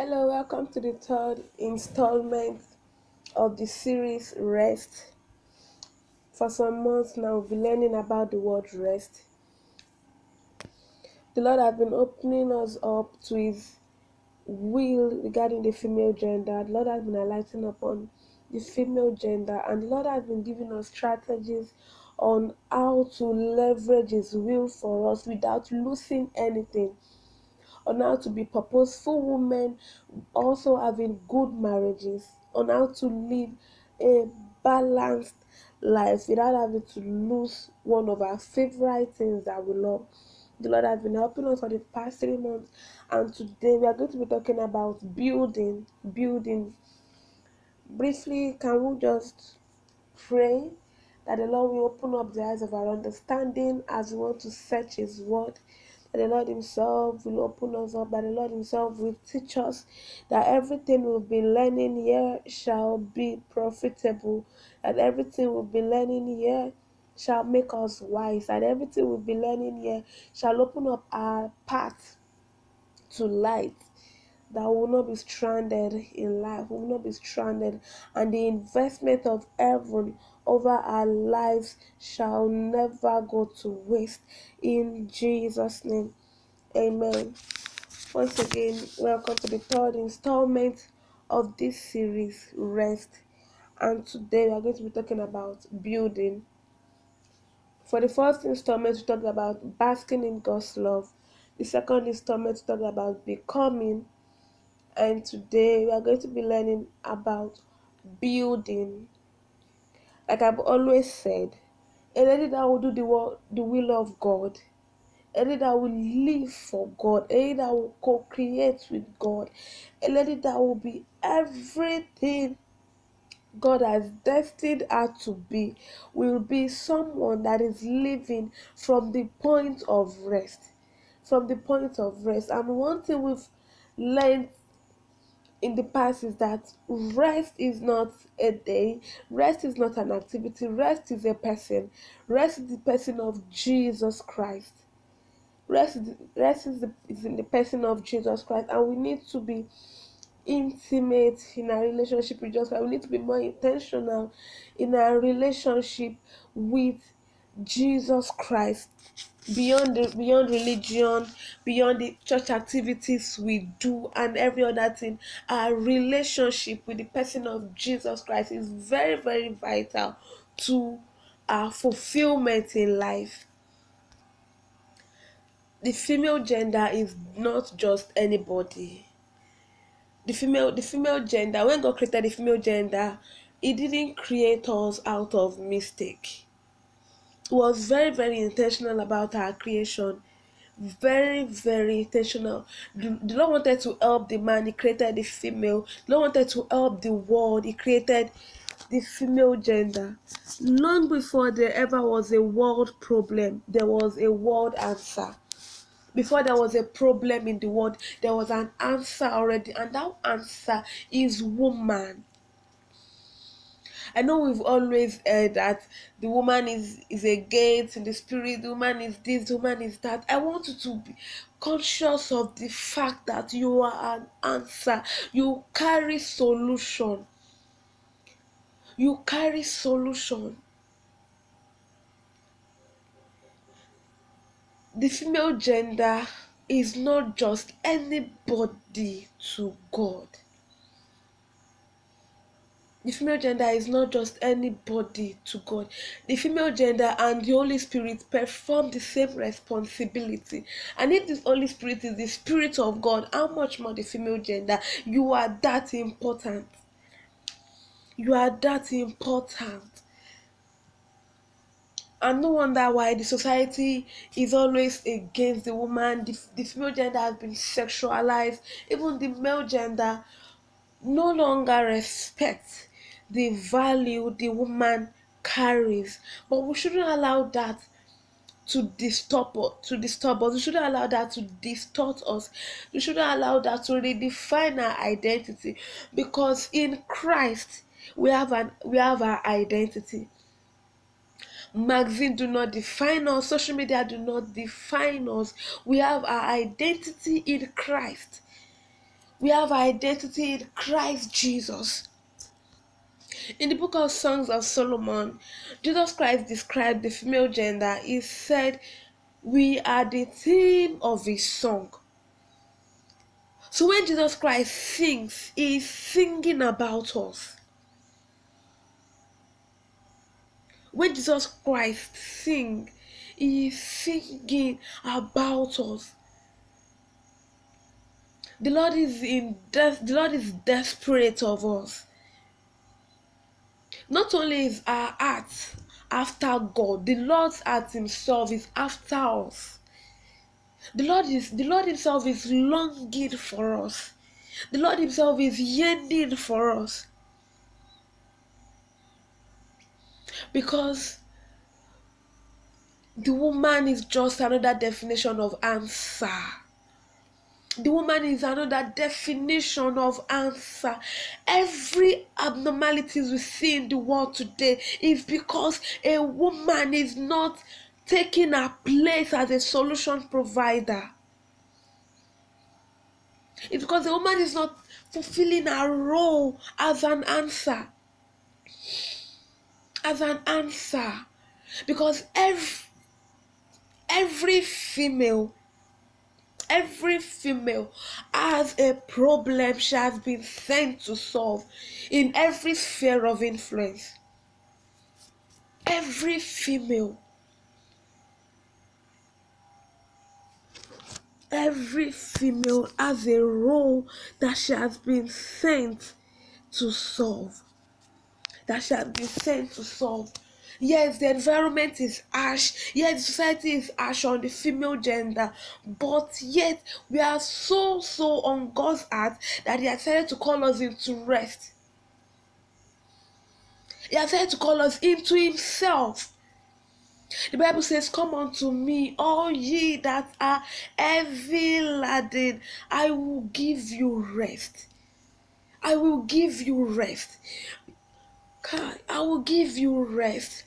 Hello, welcome to the third installment of the series Rest. For some months now, we've been learning about the word rest. The Lord has been opening us up to His will regarding the female gender. The Lord has been enlightening upon the female gender, and the Lord has been giving us strategies on how to leverage His will for us without losing anything on how to be purposeful women, also having good marriages, on how to live a balanced life without having to lose one of our favorite things that we love. The Lord has been helping us for the past three months, and today we are going to be talking about building. Building. Briefly, can we just pray that the Lord will open up the eyes of our understanding as we want to search His Word the Lord Himself will open us up, that the Lord Himself will teach us that everything we've been learning here shall be profitable, that everything we've been learning here shall make us wise, and everything we've been learning here shall open up our path to light. That will not be stranded in life, will not be stranded, and the investment of heaven over our lives shall never go to waste. In Jesus' name, Amen. Once again, welcome to the third installment of this series, Rest. And today we are going to be talking about building. For the first installment, we talked about basking in God's love. The second installment, we talked about becoming. And today we are going to be learning about building like I've always said, a lady that will do the will, the will of God, a lady that will live for God, a lady that will co-create with God, a lady that will be everything God has destined her to be, will be someone that is living from the point of rest. From the point of rest. And one thing we've learned in the past is that rest is not a day, rest is not an activity, rest is a person. Rest is the person of Jesus Christ. Rest, rest is, the, is in the person of Jesus Christ, and we need to be intimate in our relationship with Jesus Christ. We need to be more intentional in our relationship with Jesus Christ beyond the beyond religion beyond the church activities we do and every other thing our relationship with the person of jesus christ is very very vital to our fulfillment in life. The female gender is not just anybody. The female the female gender when god created the female gender he didn't create us out of mistake was very very intentional about our creation. Very very intentional. The, the lord wanted to help the man he created the female. The lord wanted to help the world he created the female gender. Long before there ever was a world problem there was a world answer. Before there was a problem in the world there was an answer already and that answer is woman I know we've always heard that the woman is is a gate in the spirit, the woman is this, the woman is that. I want you to be conscious of the fact that you are an answer. You carry solution. You carry solution. The female gender is not just anybody to God. The female gender is not just anybody to God. The female gender and the Holy Spirit perform the same responsibility. And if the Holy Spirit is the Spirit of God, how much more the female gender? You are that important. You are that important. And no wonder why the society is always against the woman. The, the female gender has been sexualized. Even the male gender no longer respects the value the woman carries. But we shouldn't allow that to disturb us. to disturb us. We shouldn't allow that to distort us. We shouldn't allow that to redefine our identity. Because in christ we have an we have our identity. Magazine do not define us. Social media do not define us. We have our identity in christ. We have identity in Christ Jesus. In the book of Songs of Solomon, Jesus Christ described the female gender. He said, We are the theme of his song. So when Jesus Christ sings, he is singing about us. When Jesus Christ sings, he is singing about us. The Lord is in des- the Lord is desperate of us. Not only is our heart after God, the Lord's heart himself is after us. The Lord is the Lord Himself is longing for us. The Lord Himself is yearning for us. Because the woman is just another definition of answer. The woman is another definition of answer. Every abnormalities we see in the world today is because a woman is not taking her place as a solution provider. It's because the woman is not fulfilling her role as an answer. As an answer. Because every, every female, every female has a problem she has been sent to solve in every sphere of influence. Every female every female has a role that she has been sent to solve. That she has been sent to solve. Yes, the environment is harsh. Yes, society is harsh on the female gender. But yet, we are so, so on God's heart that He has decided to call us into rest. He has decided to call us into Himself. The Bible says, Come unto me, all ye that are heavy laden, I will give you rest. I will give you rest. God, I will give you rest.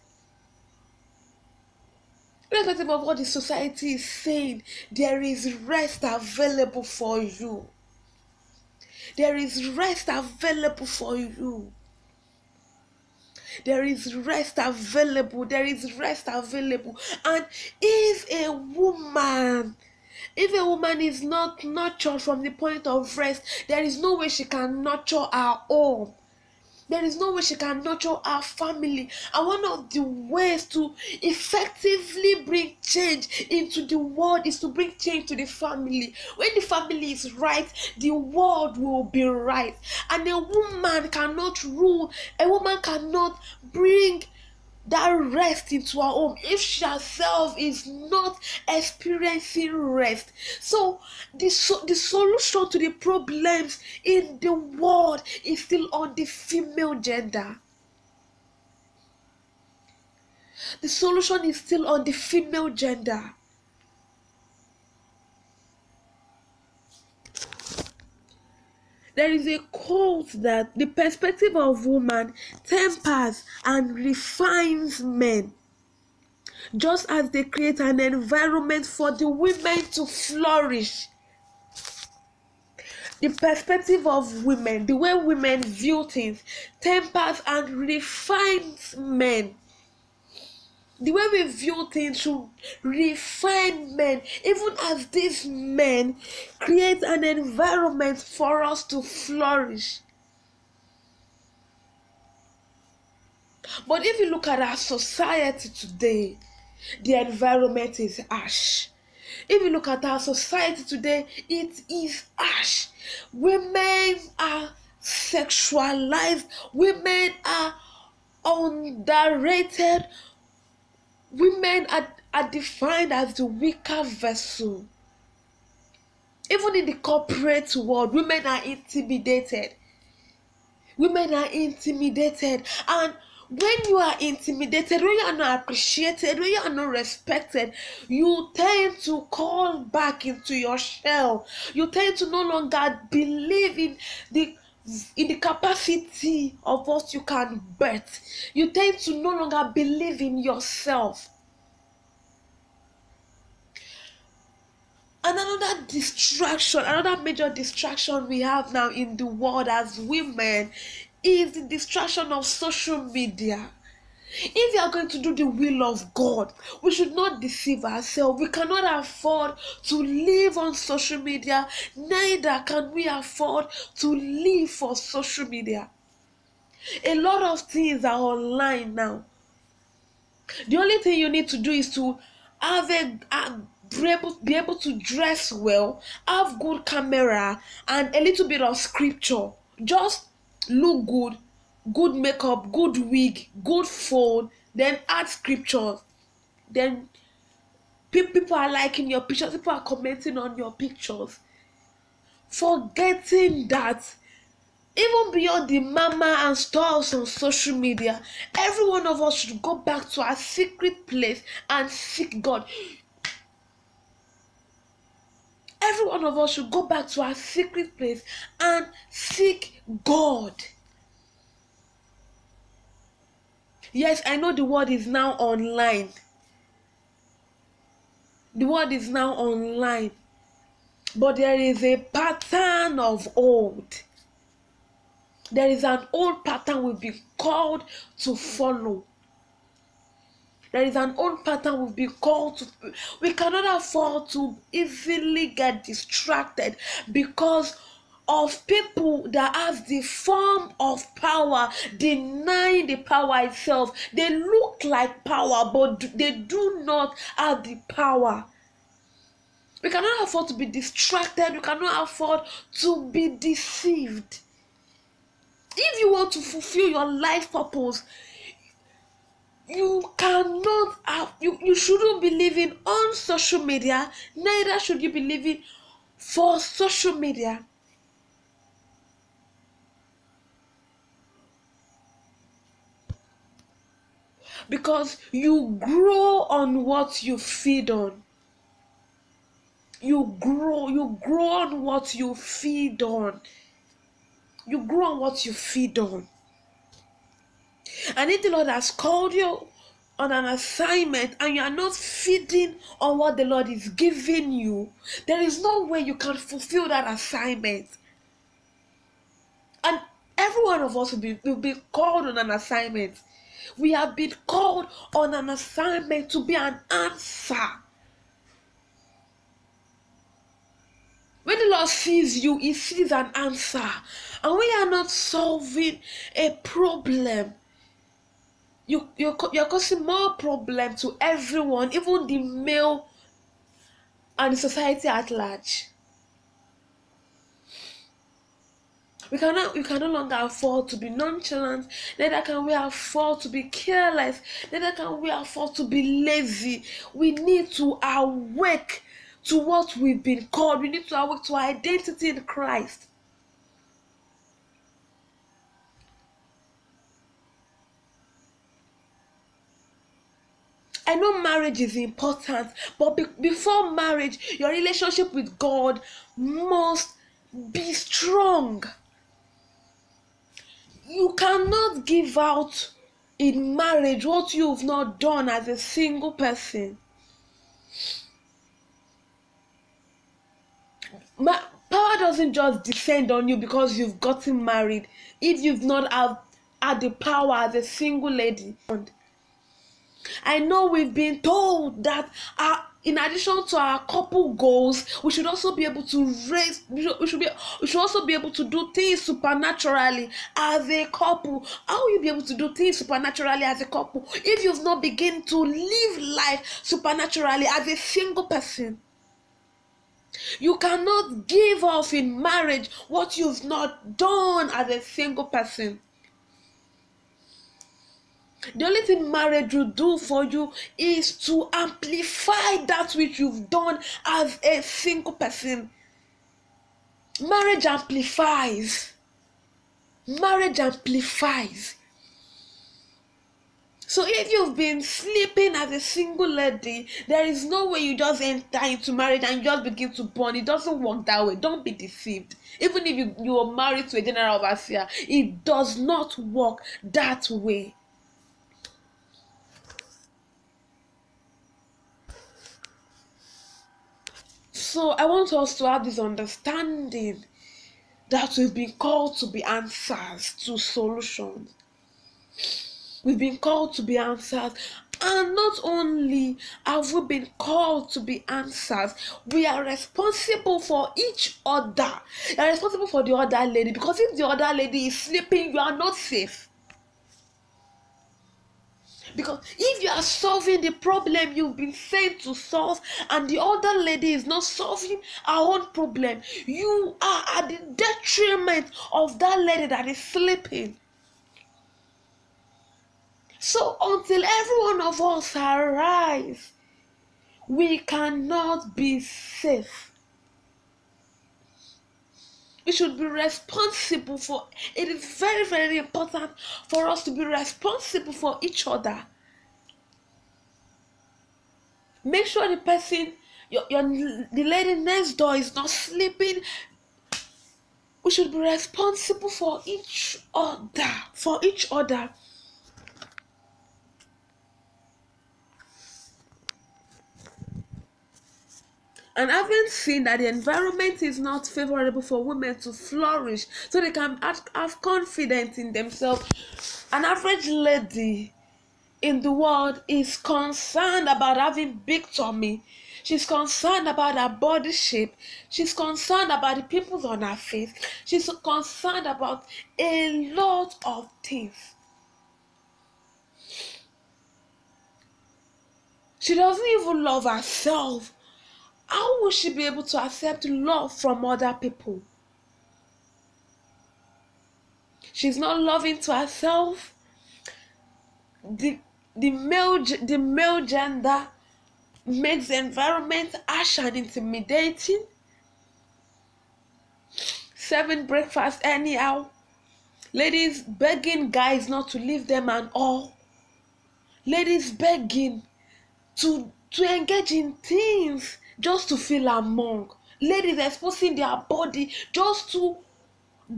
Irrespective of what the society is saying, there is rest available for you. There is rest available for you. There is rest available. There is rest available. And if a woman, if a woman is not nurtured from the point of rest, there is no way she can nurture her home. There is no way she can nurture her family. And one of the ways to effectively bring change into the world is to bring change to the family. When the family is right, the world will be right. And a woman cannot rule, a woman cannot bring that rest into her home if she herself is not experiencing rest. So the, so the solution to the problems in the world is still on the female gender. The solution is still on the female gender there is a quote that the perspective of woman tempers and refines men. Just as they create an environment for the women to flourish. The perspective of women the way women view things tempers and refines men the way we view things should refine men, even as these men create an environment for us to flourish. But if you look at our society today, the environment is ash. If you look at our society today, it is ash. Women are sexualized, women are underrated women are, are defined as the weaker vessel. Even in the corporate world, women are intimidated. Women are intimidated. And when you are intimidated, when you are not appreciated, when you are not respected, you tend to call back into your shell. You tend to no longer believe in the in the capacity of what you can bet. You tend to no longer believe in yourself. And another distraction, another major distraction we have now in the world as women is the distraction of social media. If we are going to do the will of God, we should not deceive ourselves. We cannot afford to live on social media, neither can we afford to live for social media. A lot of things are online now. The only thing you need to do is to have a, a be able, be able to dress well, have good camera, and a little bit of scripture. Just look good, good makeup, good wig, good phone, then add scripture. Then people are liking your pictures, people are commenting on your pictures. Forgetting that even beyond the mama and stars on social media, every one of us should go back to our secret place and seek God. Every one of us should go back to our secret place and seek God. Yes, I know the word is now online. The word is now online. But there is a pattern of old. There is an old pattern we've been called to follow. There is an old pattern we've been called to. We cannot afford to easily get distracted because of people that have the form of power denying the power itself. They look like power, but they do not have the power. We cannot afford to be distracted. We cannot afford to be deceived. If you want to fulfill your life purpose, you cannot have you, you shouldn't be living on social media, neither should you be living for social media. Because you grow on what you feed on. You grow you grow on what you feed on. You grow on what you feed on. And if the lord has called you on an assignment and you are not feeding on what the lord is giving you there is no way you can fulfill that assignment. And every one of us will be, will be called on an assignment we have been called on an assignment to be an answer. When the Lord sees you, He sees an answer. And we are not solving a problem. You, you're, you're causing more problem to everyone, even the male and society at large. We cannot we can no longer afford to be nonchalant, neither can we afford to be careless, neither can we afford to be lazy. We need to awake to what we've been called. We need to awake to our identity in Christ. I know marriage is important, but be- before marriage, your relationship with God must be strong you cannot give out in marriage what you've not done as a single person. Ma- power doesn't just descend on you because you've gotten married if you've not have had the power as a single lady. I know we've been told that our in addition to our couple goals we should also be able to raise we should, we should be we should also be able to do things supernaturally as a couple. How will you be able to do things supernaturally as a couple if you've not begin to live life supernaturally as a single person? You cannot give off in marriage what you've not done as a single person The only thing marriage will do for you is to amplify that which you've done as a single person. Marriage amplifies. Marriage amplifies. So if you've been sleeping as a single lady, there is no way you just enter into marriage and just begin to born. It doesn't work that way. Don't be deceived. Even if you, you are married to a general overseer, it does not work that way. So I want us to have this understanding that we've been called to be answers to solutions. We've been called to be answers. And not only have we been called to be answers, we are responsible for each other. You are responsible for the other lady because if the other lady is sleeping, you are not safe. Because if you are solving the problem you've been sent to solve, and the other lady is not solving her own problem, you are at the detriment of that lady that is sleeping. So until every one of us arise, we cannot be safe. We should be responsible for it is very, very important for us to be responsible for each other. Make sure the person, your, your the lady next door is not sleeping. We should be responsible for each other, for each other. And having seen that the environment is not favorable for women to flourish so they can have, confidence in themselves. An average lady in the world is concerned about having big tummy. She's concerned about her body shape. She's concerned about the pimples on her face. She's concerned about a lot of things. She doesn't even love herself how will she be able to accept love from other people? She's not loving to herself. The the male the male gender makes the environment harsh and intimidating. Serving breakfast anyhow. Ladies begging guys not to leave them and all. Ladies begging to to engage in things just to feel among ladies exposing their body just to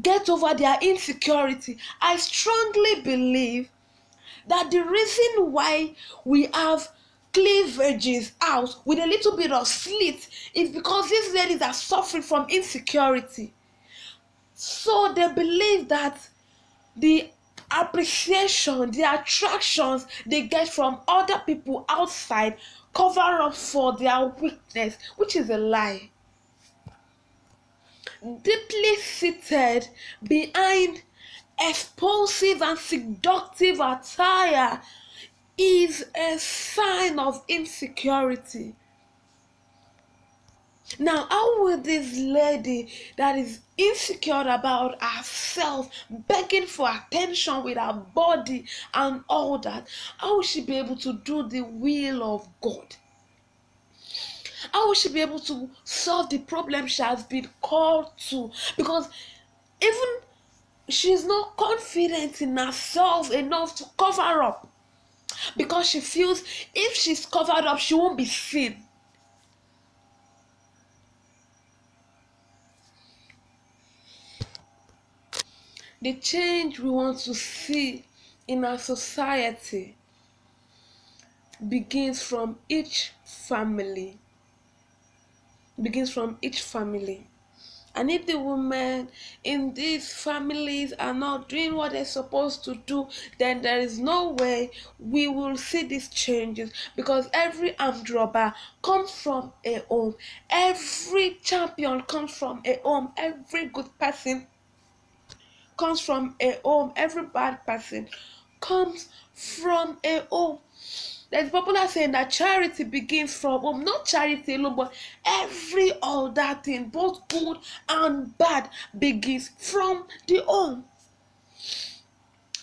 get over their insecurity. I strongly believe that the reason why we have cleavages out with a little bit of slit is because these ladies are suffering from insecurity. So they believe that the appreciation the attractions they get from other people outside cover up for their weakness, which is a lie. Deeply seated behind expulsive and seductive attire is a sign of insecurity. Now, how will this lady that is insecure about herself, begging for attention with her body and all that, how will she be able to do the will of God? How will she be able to solve the problem she has been called to? Because even she's not confident in herself enough to cover up. Because she feels if she's covered up, she won't be seen. The change we want to see in our society begins from each family. Begins from each family. And if the women in these families are not doing what they're supposed to do then there is no way we will see these changes. Because every armed robber comes from a home. Every champion comes from a home. Every good person comes from a home. Every bad person comes from a home. There's a popular saying that charity begins from home. Not charity alone, but every other thing, both good and bad, begins from the home.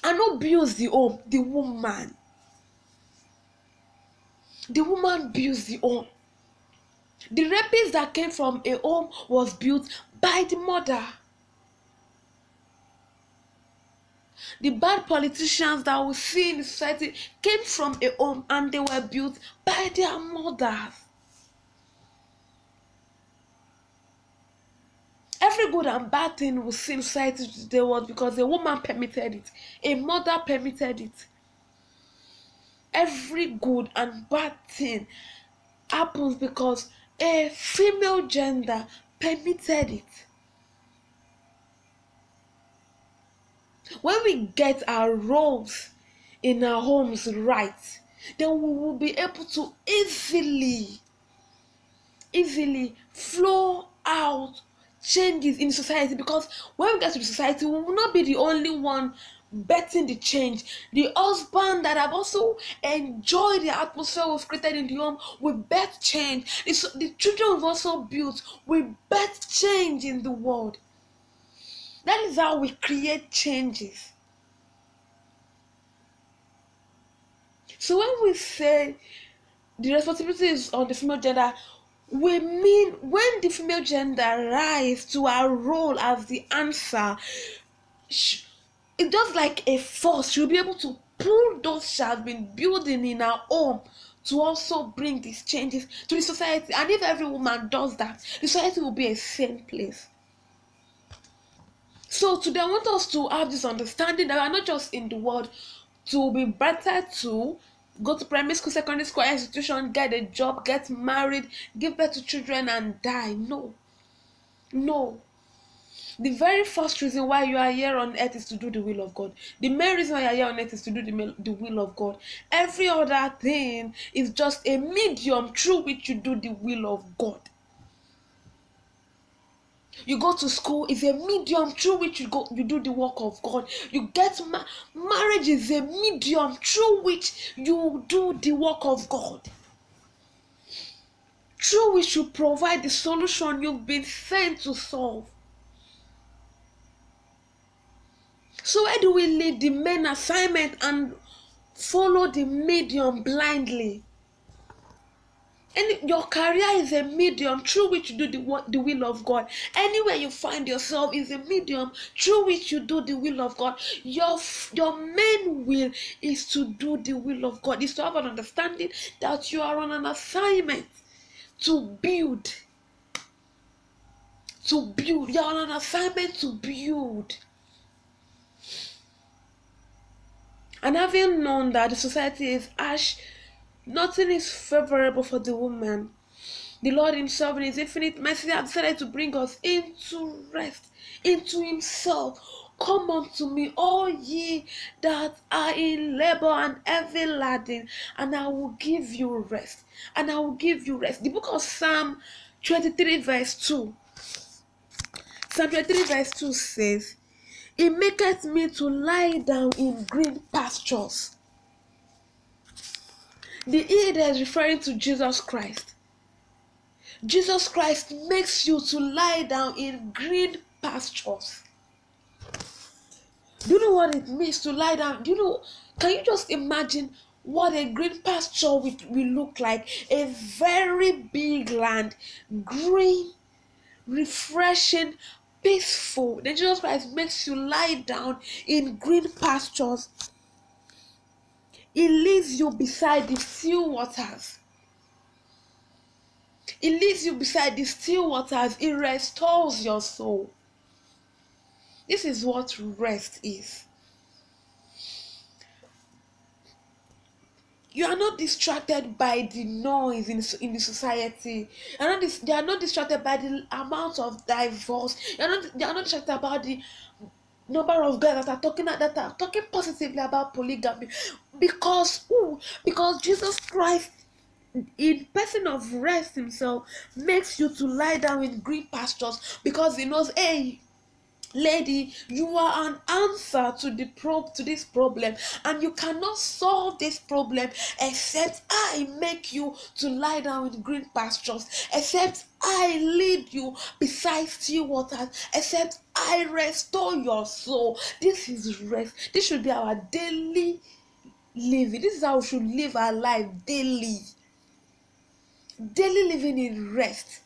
And who builds the home? The woman. The woman builds the home. The rapist that came from a home was built by the mother. The bad politicians that we see in society came from a home and they were built by their mothers. Every good and bad thing we see in society today was because a woman permitted it, a mother permitted it. Every good and bad thing happens because a female gender permitted it. When we get our roles in our homes right, then we will be able to easily, easily flow out changes in society because when we get to society, we will not be the only one betting the change. The husband that have also enjoyed the atmosphere we've created in the home will bet change. The, the children we've also built will bet change in the world. That is how we create changes. So when we say the responsibility is on the female gender, we mean when the female gender rise to our role as the answer, it's just like a force. She'll be able to pull those she has been building in our home to also bring these changes to the society. And if every woman does that, the society will be a same place. So today I want us to have this understanding that we are not just in the world to be better to go to primary school, secondary school, institution, get a job, get married, give birth to children, and die. No. No. The very first reason why you are here on earth is to do the will of God. The main reason why you are here on earth is to do the, the will of God. Every other thing is just a medium through which you do the will of God you go to school is a medium through which you go you do the work of god. You get ma- marriage is a medium through which you do the work of god. Through which you provide the solution you've been sent to solve. So where do we leave the main assignment and follow the medium blindly and your career is a medium through which you do the, the will of God. Anywhere you find yourself is a medium through which you do the will of God. Your, your main will is to do the will of God, is to have an understanding that you are on an assignment to build. To build. You're on an assignment to build. And having known that the society is ash Nothing is favorable for the woman. The Lord Himself, in His infinite mercy, has decided to bring us into rest, into Himself. Come unto me, all ye that are in labor and heavy laden, and I will give you rest. And I will give you rest. The book of Psalm 23, verse 2. Psalm 23, verse 2 says, He maketh me to lie down in green pastures. The he that is referring to Jesus Christ. Jesus Christ makes you to lie down in green pastures. Do you know what it means to lie down? Do you know? Can you just imagine what a green pasture will, will look like? A very big land, green, refreshing, peaceful. Then Jesus Christ makes you lie down in green pastures He leads you beside the still waters. He leads you beside the still waters. He restores your soul. This is what rest is. You are not distracted by the noise in, in the society. You're not dis- they are not distracted by the amount of divorce. You're not, they are not distracted about the number of guys that are talking that are talking positively about polygamy. Because ooh, because jesus christ in person of rest himself makes you to lie down in green pastures because he knows hey lady you are an answer to the probe to this problem. And you cannot solve this problem except i make you to lie down in green pastures except i lead you beside still waters except i restore your soul. This is rest. This should be our daily living. This is how we should live our life daily. Daily living in rest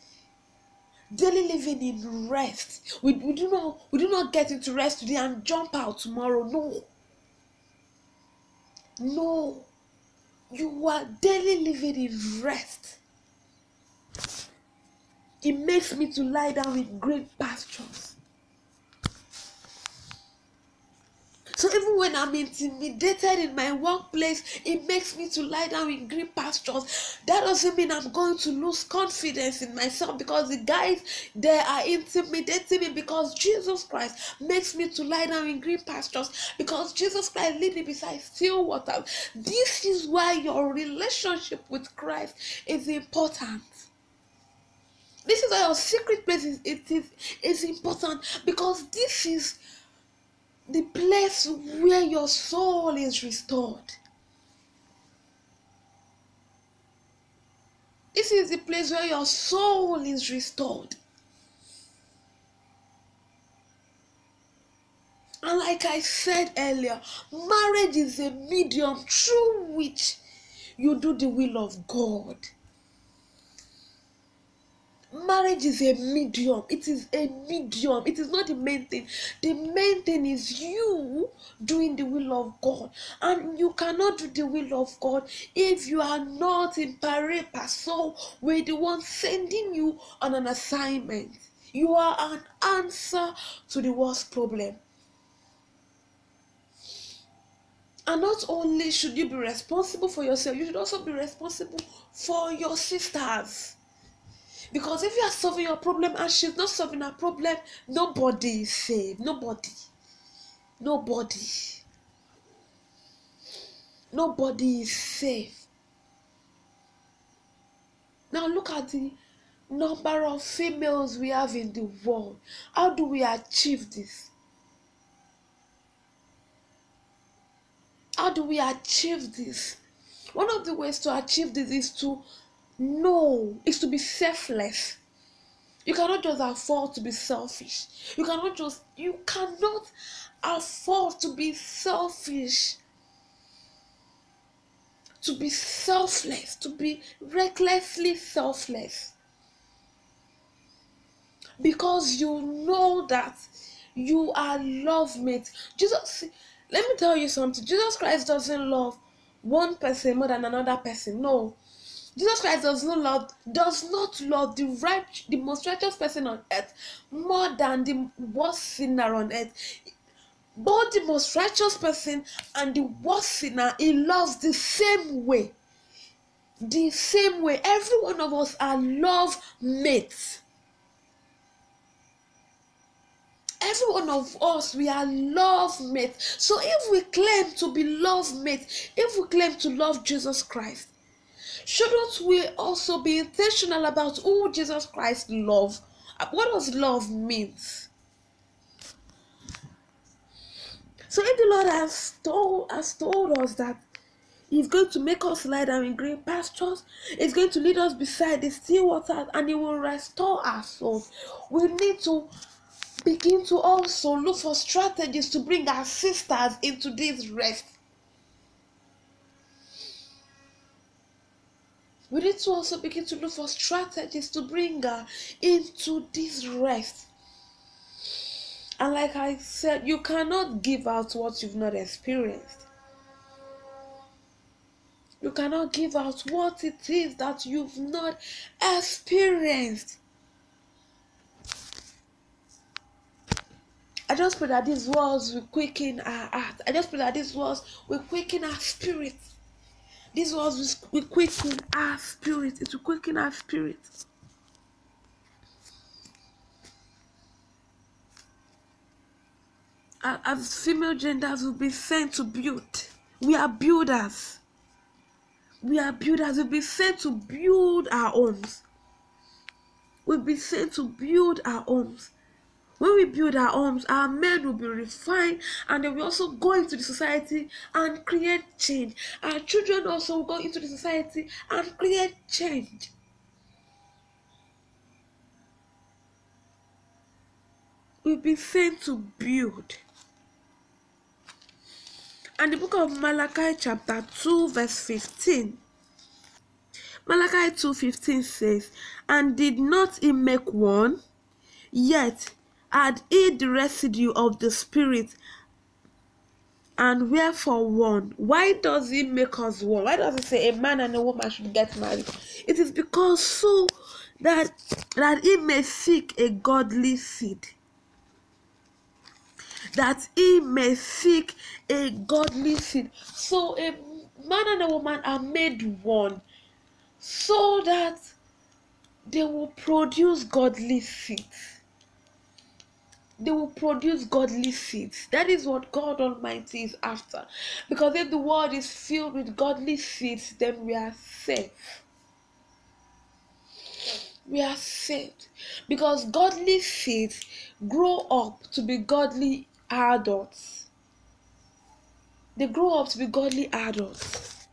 daily living in rest. We, we do not we do not get into rest today and jump out tomorrow. No. No. You are daily living in rest. It makes me to lie down in green pastures So even when I'm intimidated in my workplace, it makes me to lie down in green pastures. That doesn't mean I'm going to lose confidence in myself because the guys they are intimidating me because Jesus Christ makes me to lie down in green pastures because Jesus Christ lead me beside still waters. This is why your relationship with Christ is important. This is why your secret place is it is is important because this is the place where your soul is restored. This is the place where your soul is restored. And like I said earlier, marriage is a medium through which you do the will of God marriage is a medium. It is a medium. It is not the main thing. The main thing is you doing the will of god. And you cannot do the will of god if you are not in pari with the one sending you on an assignment. You are an answer to the worst problem. And not only should you be responsible for yourself you should also be responsible for your sisters because if you are solving your problem and she's not solving her problem, nobody is saved. Nobody. Nobody. Nobody is safe. Now look at the number of females we have in the world. How do we achieve this? How do we achieve this? One of the ways to achieve this is to No, it's to be selfless. You cannot just afford to be selfish. You cannot just you cannot afford to be selfish. To be selfless, to be recklessly selfless. Because you know that you are love mate. Jesus, let me tell you something. Jesus Christ doesn't love one person more than another person. No Jesus Christ does not love does not love the right the most righteous person on earth more than the worst sinner on earth. Both the most righteous person and the worst sinner, he loves the same way. The same way. Every one of us are love mates. every one of us we are love mates so if we claim to be love mates if we claim to love jesus christ shouldn't we also be intentional about who Jesus Christ love? What does love means? So if the Lord has told has told us that He's going to make us lie down in green pastures. He's going to lead us beside the still waters and He will restore our souls. We need to begin to also look for strategies to bring our sisters into this rest. We need to also begin to look for strategies to bring her into this rest. And like I said, you cannot give out what you've not experienced. You cannot give out what it is that you've not experienced. I just pray that these words will quicken our heart. I just pray that these words will quicken our spirit. This was will quicken our spirit. It will quicken our spirit. As female genders will be sent to build. We are builders. We are builders. We'll be sent to build our homes. We'll be sent to build our homes. When we build our homes, our men will be refined and they will also go into the society and create change. Our children also will go into the society and create change. We've been sent to build. And the book of Malachi, chapter 2, verse 15. Malachi 2:15 says, And did not he make one? Yet had he the residue of the spirit. And wherefore one why does he make us one why does he say a man and a woman should get married? It is because so that that he may seek a godly seed. That he may seek a godly seed. So a man and a woman are made one. So that they will produce godly seeds they will produce godly seeds. That is what God Almighty is after. Because if the world is filled with godly seeds, then we are safe. We are saved. Because godly seeds grow up to be godly adults. They grow up to be godly adults.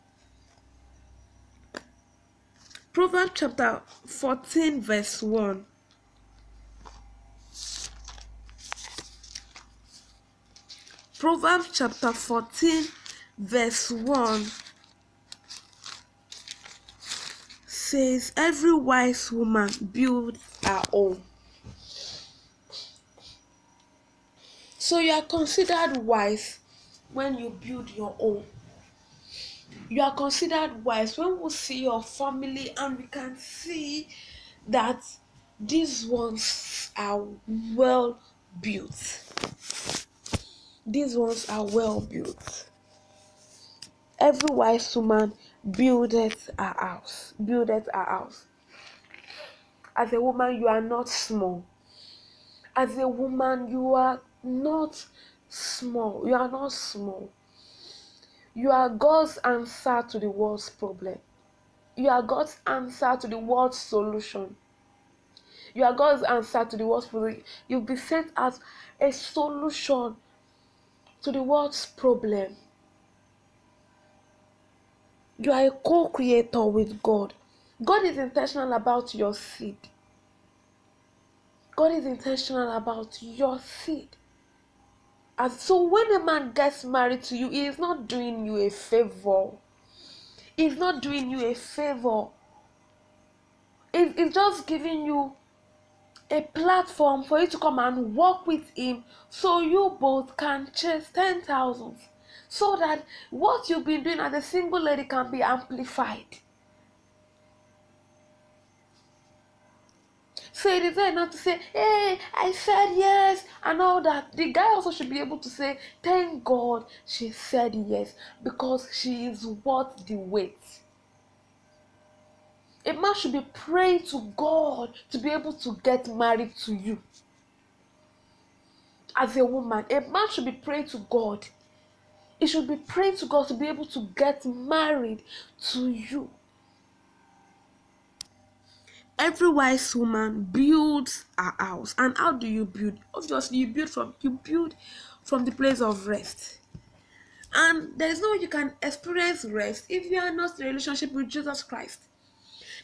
Proverbs chapter 14, verse 1. Proverbs chapter 14, verse 1 says, Every wise woman builds her own. So you are considered wise when you build your own. You are considered wise when we see your family and we can see that these ones are well built. These ones are well built. Every wise woman buildeth a house. Buildeth a house. As a woman, you are not small. As a woman, you are not small. You are not small. You are God's answer to the world's problem. You are God's answer to the world's solution. You are God's answer to the world's problem. You'll be sent as a solution to the world's problem. You are a co creator with God. God is intentional about your seed. God is intentional about your seed. And so when a man gets married to you, he is not doing you a favor. He's not doing you a favor. He's just giving you a platform for you to come and work with him so you both can chase ten thousands so that what you've been doing as a single lady can be amplified. So it is enough to say, hey, I said yes, and all that. The guy also should be able to say, thank God she said yes, because she is worth the wait. A man should be praying to God to be able to get married to you. As a woman, a man should be praying to God. He should be praying to God to be able to get married to you. Every wise woman builds a house. And how do you build? Obviously, you build from you build from the place of rest. And there is no way you can experience rest if you are not in a relationship with Jesus Christ.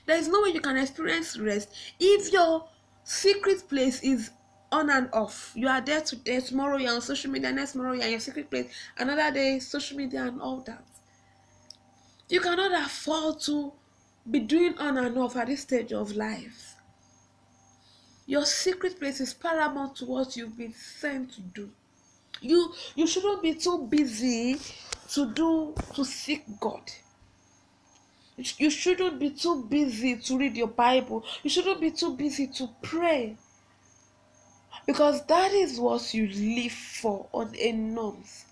There is no way you can experience rest if your secret place is on and off. You are there today, tomorrow you're on social media, next tomorrow you're in your secret place, another day social media and all that. You cannot afford to be doing on and off at this stage of life. Your secret place is paramount to what you've been sent to do. You you shouldn't be too busy to do to seek God. You shouldn't be too busy to read your Bible. You shouldn't be too busy to pray. Because that is what you live for on a norms.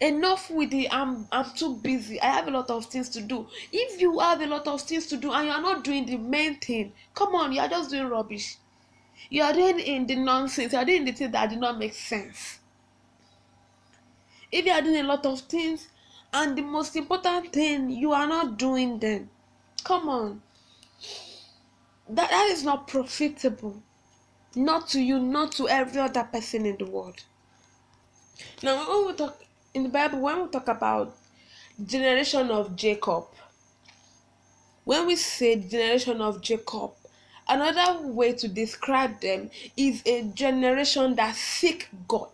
Enough with the I'm I'm too busy. I have a lot of things to do. If you have a lot of things to do and you are not doing the main thing, come on, you are just doing rubbish. You are doing in the nonsense, you are doing the things that do not make sense. If you are doing a lot of things and the most important thing you are not doing then come on. That that is not profitable. Not to you not to every other person in the world. Now when we talk in the bible when we talk about generation of jacob when we say generation of jacob another way to describe them is a generation that seek god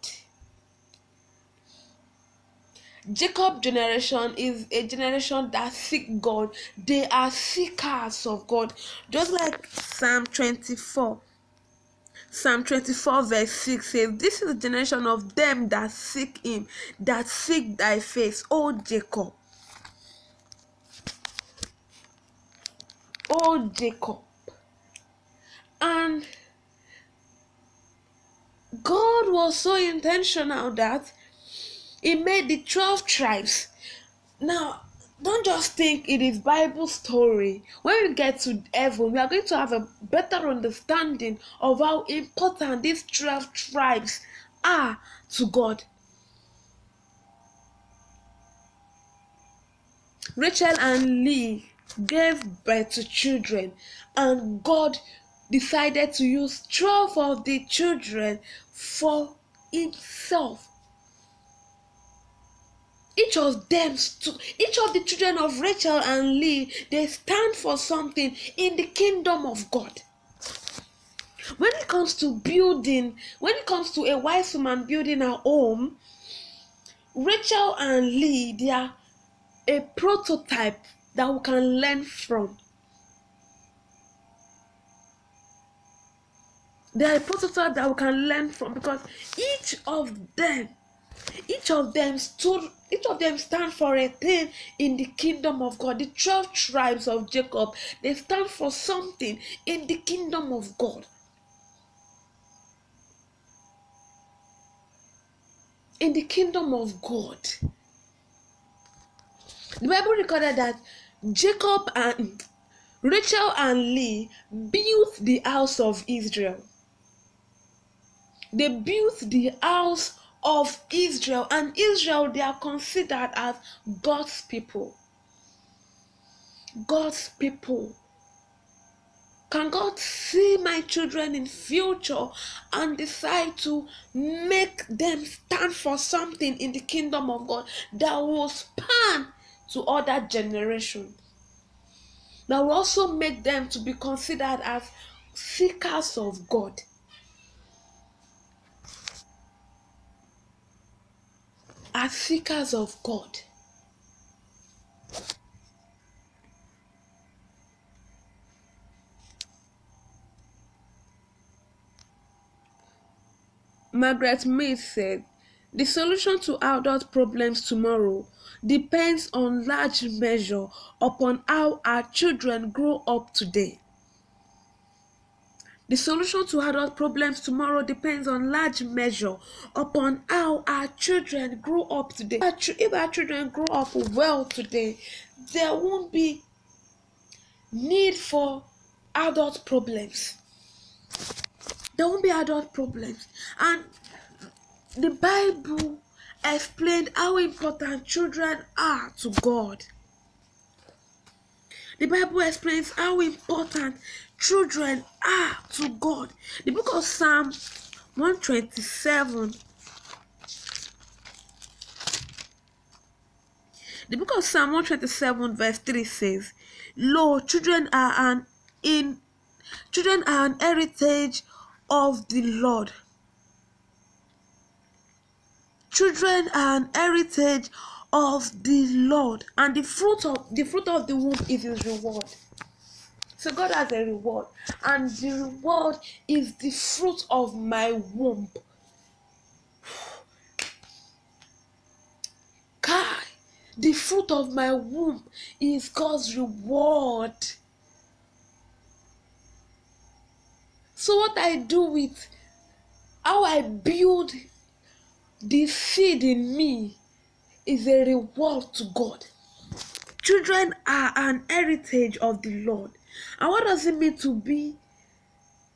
Jacob generation is a generation that seek God. They are seekers of God. Just like Psalm 24. Psalm 24 verse 6 says, This is the generation of them that seek him, that seek thy face, O Jacob. O Jacob. And God was so intentional that He made the 12 tribes. Now, don't just think it is Bible story. When we get to heaven, we are going to have a better understanding of how important these 12 tribes are to God. Rachel and Leah gave birth to children, and God decided to use 12 of the children for Himself. Each of them, each of the children of Rachel and Leah, they stand for something in the kingdom of God. When it comes to building, when it comes to a wise woman building her home, Rachel and Leah, they are a prototype that we can learn from. They are a prototype that we can learn from because each of them, each of them stood, each of them stand for a thing in the kingdom of God. The 12 tribes of Jacob, they stand for something in the kingdom of God. In the kingdom of God. The Bible recorded that Jacob and Rachel and Leah built the house of Israel. They built the house of Israel, and Israel they are considered as God's people. God's people. Can God see my children in future and decide to make them stand for something in the kingdom of God that will span to other generations. That will also make them to be considered as seekers of God. As seekers of God. Margaret Mead said, The solution to adult problems tomorrow depends on large measure upon how our children grow up today. The solution to adult problems tomorrow depends on large measure upon how our children grow up today. If our children grow up well today, there won't be need for adult problems. There won't be adult problems. And the Bible explained how important children are to God. The Bible explains how important children are to God. The book of Psalm 127. The book of Psalm 127, verse 3 says, Lo, children are an in children are an heritage of the Lord Children are an heritage of the Lord, and the fruit of the fruit of the womb is his reward. So God has a reward, and the reward is the fruit of my womb. Kai, the fruit of my womb is God's reward. So what I do with how I build the seed in me is a reward to God. Children are an heritage of the Lord. And what does it mean to be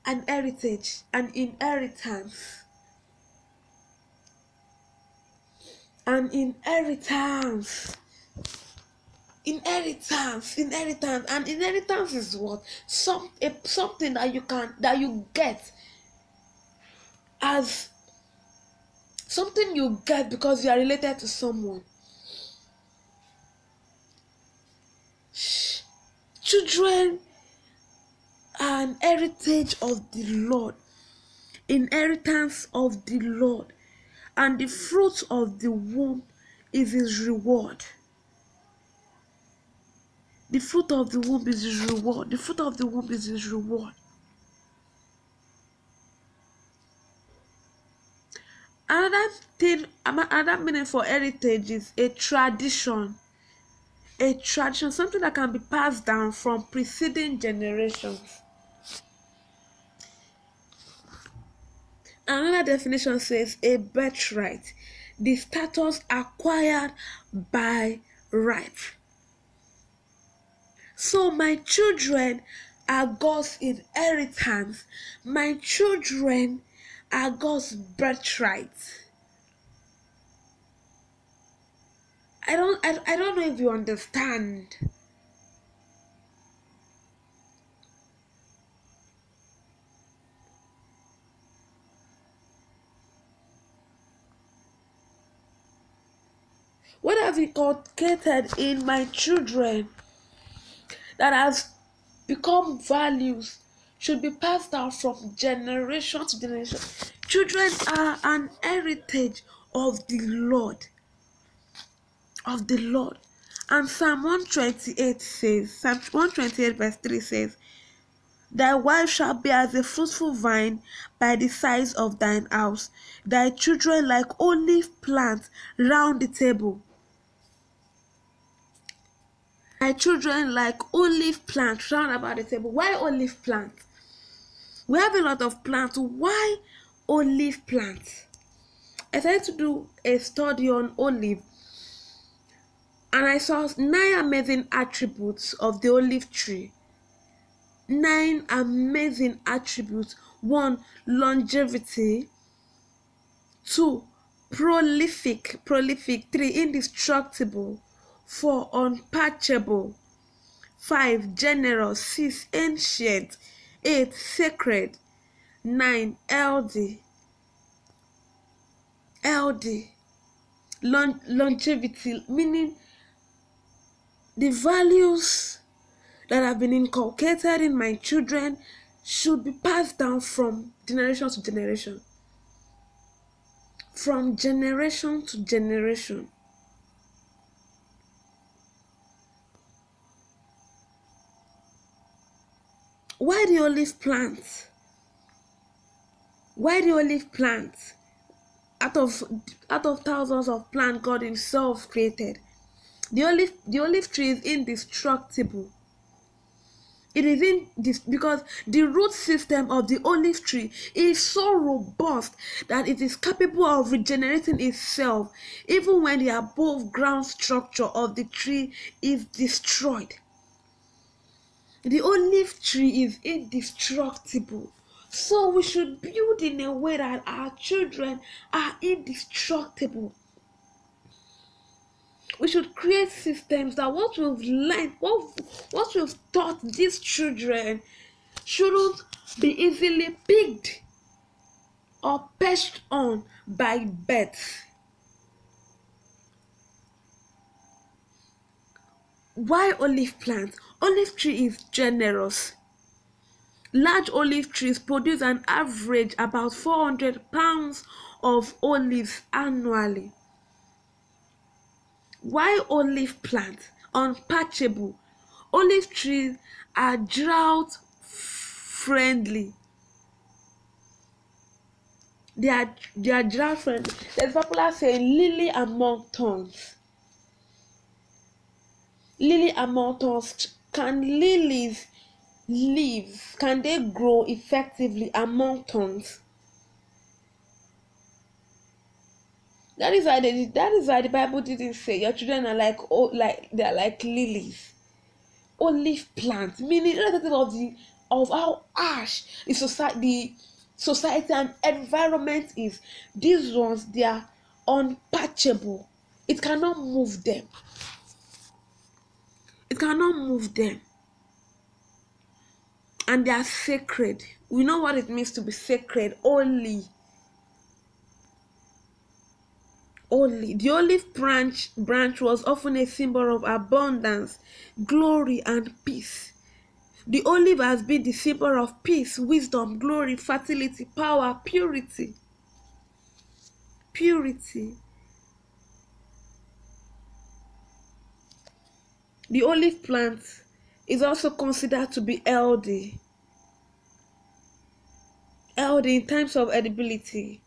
an heritage, an inheritance? An inheritance. Inheritance, inheritance, and inheritance is what some a, something that you can that you get as something you get because you are related to someone. Children an heritage of the Lord, inheritance of the Lord, and the fruit of the womb is his reward. The fruit of the womb is his reward. The fruit of the womb is his reward. Another thing, another meaning for heritage is a tradition. A tradition, something that can be passed down from preceding generations. Another definition says a birthright, the status acquired by right. So my children are God's inheritance. My children are God's birthright. I don't I, I don't know if you understand. What have you inculcated in my children that has become values should be passed down from generation to generation. Children are an heritage of the Lord. Of the Lord. And Psalm 128 says, Psalm 128 verse 3 says, Thy wife shall be as a fruitful vine by the sides of thine house, thy children like olive plants round the table. My children like olive plants round about the table. Why olive plants? We have a lot of plants. Why olive plants? I tried to do a study on olive and I saw nine amazing attributes of the olive tree. Nine amazing attributes. One, longevity. Two, prolific. Prolific. Three, indestructible. 4. Unpatchable. 5. Generous. 6. Ancient. 8. Sacred. 9. Healthy. Healthy. Long, longevity, meaning the values that have been inculcated in my children should be passed down from generation to generation. From generation to generation. Why the olive plant? Why the olive plant? Out of out of thousands of plants God Himself created, the olive the olive tree is indestructible. It is in this because the root system of the olive tree is so robust that it is capable of regenerating itself even when the above ground structure of the tree is destroyed. The olive tree is indestructible. So we should build in a way that our children are indestructible. We should create systems that what we've learned, what, what we've taught these children shouldn't be easily picked or perched on by birds. Why olive plants? Olive tree is generous. Large olive trees produce an average about 400 pounds of olives annually. Why olive plants? Unpatchable. Olive trees are drought friendly. They are, they are drought friendly. There's popular saying lily among thorns. Lily among thorns can lilies live? Can they grow effectively among thorns? That is why they, that is why the Bible didn't say your children are like oh like they are like lilies, olive plants. Meaning irrespective of the of how harsh the society the society and environment is, these ones they are unpatchable. It cannot move them. It cannot move them. And they are sacred. We know what it means to be sacred. Only. Only. The olive branch branch was often a symbol of abundance, glory, and peace. The olive has been the symbol of peace, wisdom, glory, fertility, power, purity. Purity. The olive plant is also considered to be healthy. Healthy in terms of edibility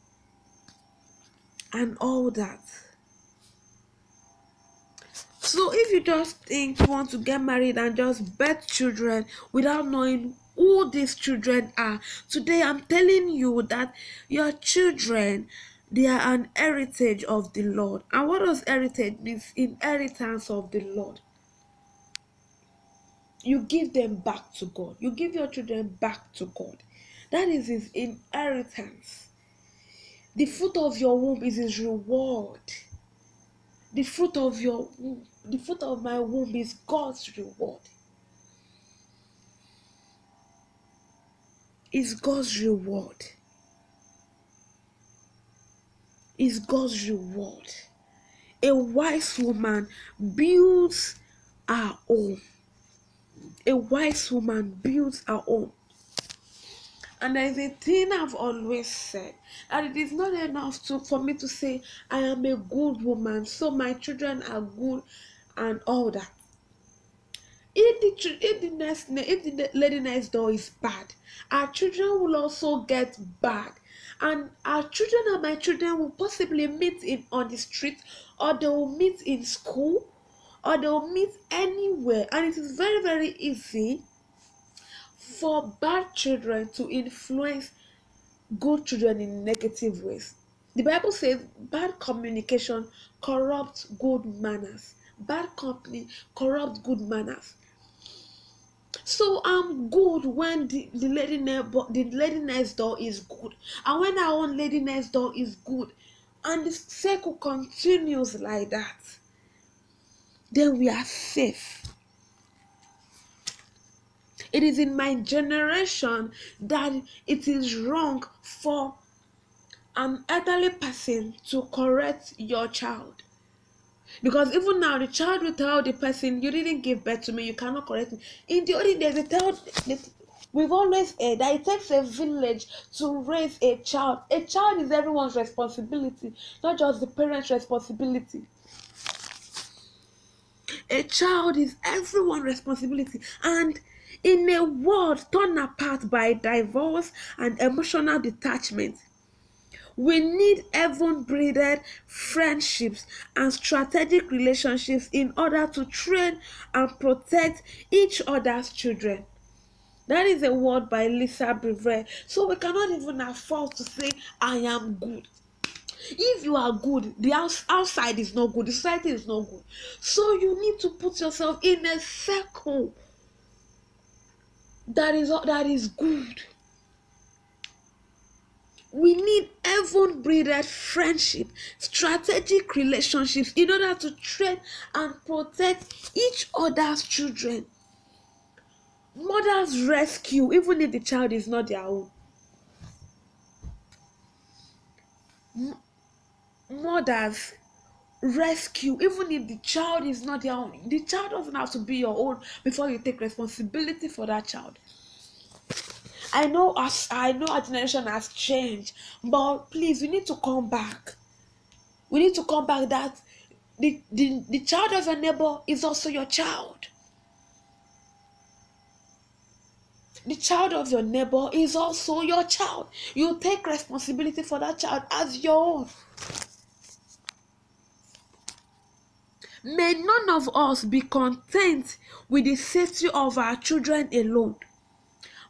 and all that. So if you just think you want to get married and just birth children without knowing who these children are. Today, I'm telling you that your children they are an heritage of the Lord. And what does heritage means? Inheritance of the Lord. You give them back to God. You give your children back to God. That is his inheritance. The fruit of your womb is his reward. The fruit of your womb, the fruit of my womb is God's reward. Is God's reward. Is God's reward. A wise woman builds her home. A wise woman builds her home. And there is a thing I've always said that it is not enough to for me to say I am a good woman, so my children are good and all that. If the if the next if the lady next door is bad, our children will also get bad, and our children and my children will possibly meet in on the street, or they will meet in school, or they will meet anywhere, and it is very very easy for bad children to influence good children in negative ways. The Bible says bad communication corrupts good manners. Bad company corrupts good manners. So I'm good when the, the lady neighbor, the lady next door is good, and when our own lady next door is good, and the circle continues like that, then we are safe. It is in my generation that it is wrong for an elderly person to correct your child. Because even now, the child will tell the person, You didn't give birth to me, you cannot correct me. In the olden days, they tell, we've always heard that it takes a village to raise a child. A child is everyone's responsibility, not just the parent's responsibility. A child is everyone's responsibility. And in a world torn apart by divorce and emotional detachment, we need heaven breathed friendships and strategic relationships in order to train and protect each other's children. That is a word by Lisa Brevet. So we cannot even afford to say, I am good. If you are good, the outside is not good, the society is not good. So you need to put yourself in a circle that is that is good. We need heaven breathed friendship, strategic relationships in order to train and protect each other's children. Mothers rescue even if the child is not their own. Mothers rescue even if the child is not your own. The child doesn't have to be your own before you take responsibility for that child. I know us i know our generation has changed but please we need to come back. We need to come back that the the, the child of your neighbor is also your child. The child of your neighbor is also your child. You take responsibility for that child as your own May none of us be content with the safety of our children alone,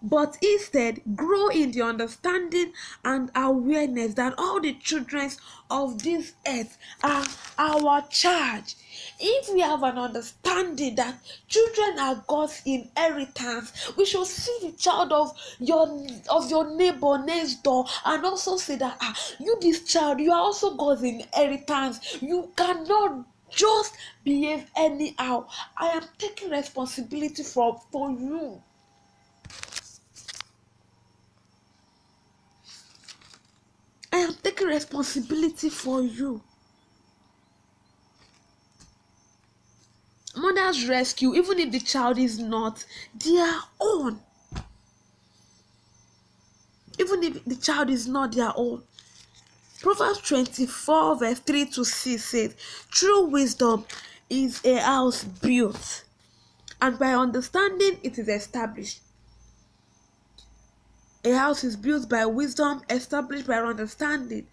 but instead grow in the understanding and awareness that all the children of this earth are our charge. If we have an understanding that children are God's inheritance, we should see the child of your of your neighbor next door and also say that ah, you this child, you are also God's inheritance. You cannot just behave anyhow. I am taking responsibility for for you. I am taking responsibility for you. Mother's rescue even if the child is not their own. Even if the child is not their own Proverbs 24, verse 3 to 6 says, True wisdom is a house built, and by understanding it is established. A house is built by wisdom, established by understanding.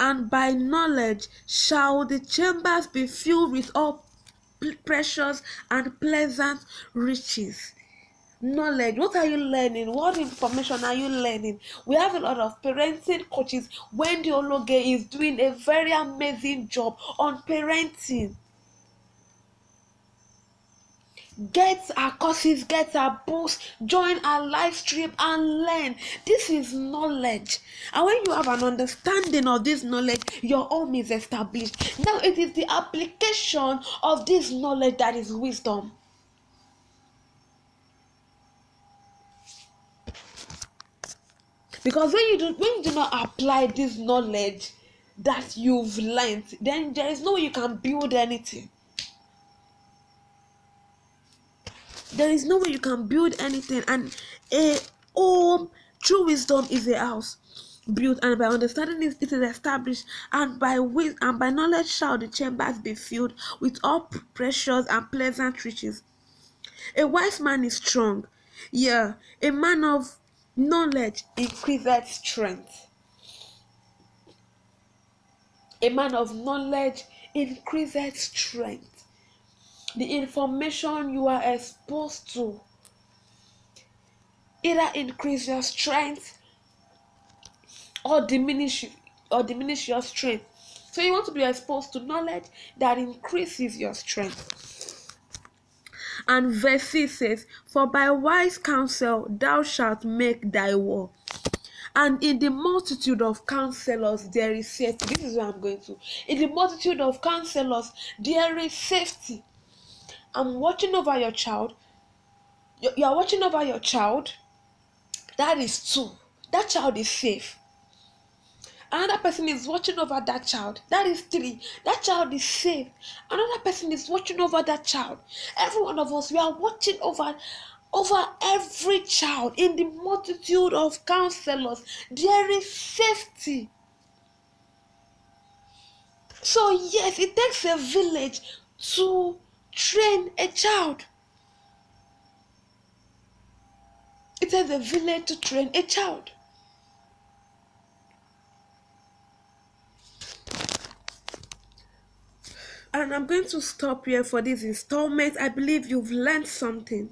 And by knowledge shall the chambers be filled with all precious and pleasant riches. Knowledge. What are you learning? What information are you learning? We have a lot of parenting coaches. Wendy ologe is doing a very amazing job on parenting. Get our courses get our books join our live stream and learn. This is knowledge. And when you have an understanding of this knowledge your home is established. Now it is the application of this knowledge that is wisdom because when you do when you do not apply this knowledge that you've learned then there is no way you can build anything. There is no way you can build anything. And a home true wisdom is a house built and by understanding it, it is established. And by wisdom and by knowledge shall the chambers be filled with all precious and pleasant riches. A wise man is strong. Yeah a man of knowledge increaseth strength. A man of knowledge increaseth strength. The information you are exposed to either increase your strength or diminish or diminish your strength. So you want to be exposed to knowledge that increases your strength and verse 6 says for by wise counsel thou shalt make thy war and in the multitude of counselors there is safety. This is where i'm going to. In the multitude of counselors there is safety. I'm watching over your child. You, you are watching over your child. That is two. That child is safe another person is watching over that child. That is three. That child is safe. Another person is watching over that child. Every one of us we are watching over over every child in the multitude of counselors. There is safety. So yes it takes a village to train a child. It takes a village to train a child and i'm going to stop here for this installment i believe you've learned something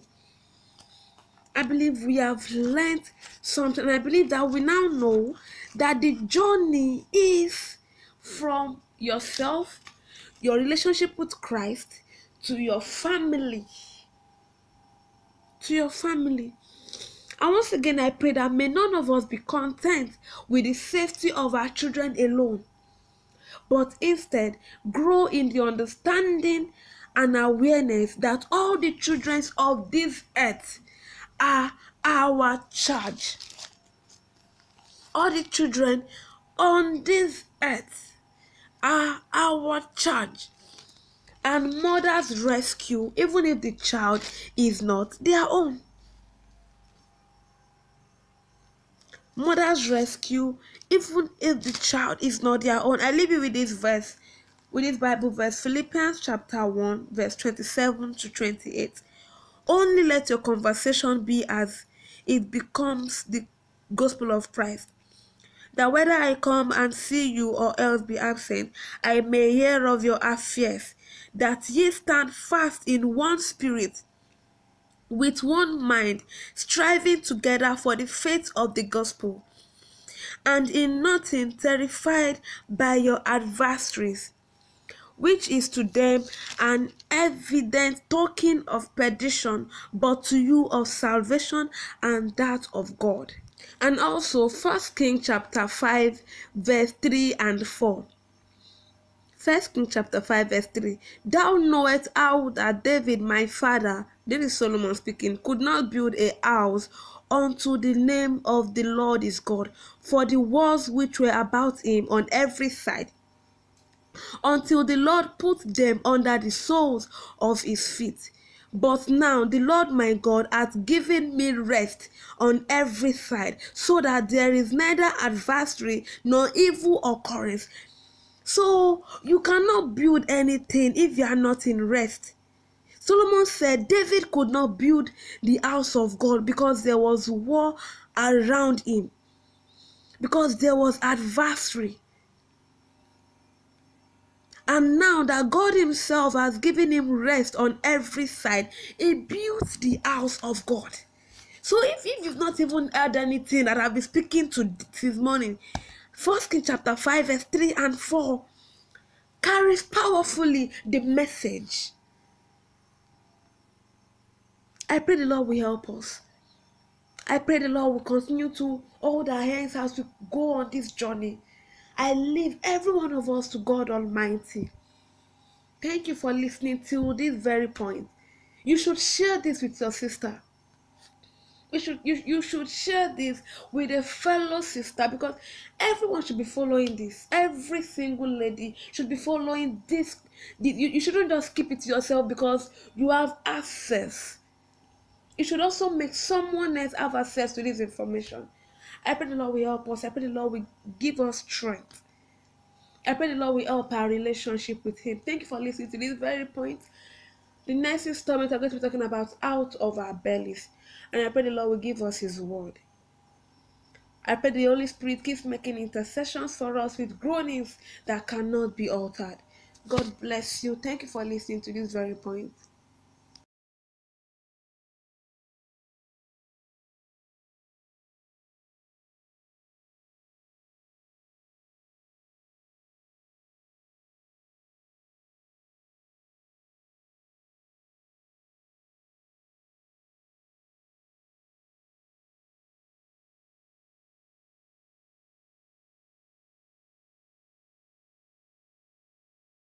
I believe we have learned something. I believe that we now know that the journey is from yourself, your relationship with Christ, to your family. To your family. And once again, I pray that may none of us be content with the safety of our children alone, but instead grow in the understanding and awareness that all the children of this earth are our charge. All the children on this earth are our charge. And mothers rescue even if the child is not their own. Mothers rescue even if the child is not their own. I leave you with this verse, with this Bible verse, Philippians chapter 1, verse 27 to 28. Only let your conversation be as it becomes the gospel of Christ. That whether I come and see you or else be absent, I may hear of your affairs, that ye stand fast in one spirit, with one mind, striving together for the faith of the gospel, and in nothing terrified by your adversaries which is to them an evident token of perdition, but to you of salvation and that of God. And also First King chapter 5 verse 3 and 4. First King chapter 5 verse 3. Thou knowest how that David my father, this is Solomon speaking, could not build a house unto the name of the Lord is God, for the walls which were about him on every side until the Lord put them under the soles of his feet. But now the Lord my God hath given me rest on every side, so that there is neither adversary nor evil occurrence. So you cannot build anything if you are not in rest. Solomon said David could not build the house of God because there was war around him, because there was adversary. And now that God Himself has given him rest on every side, he built the house of God. So if, if you've not even heard anything that I've been speaking to this morning, First King chapter 5, verse 3 and 4 carries powerfully the message. I pray the Lord will help us. I pray the Lord will continue to hold our hands as we go on this journey. I leave every one of us to God Almighty. Thank you for listening till this very point. You should share this with your sister. You should you, you should share this with a fellow sister because everyone should be following this. Every single lady should be following this. You, you shouldn't just keep it to yourself because you have access. You should also make someone else have access to this information. I pray the Lord will help us. I pray the Lord will give us strength. I pray the Lord will help our relationship with Him. Thank you for listening to this very point. The next installment I'm going to be talking about out of our bellies. And I pray the Lord will give us His word. I pray the Holy Spirit keeps making intercessions for us with groanings that cannot be altered. God bless you. Thank you for listening to this very point.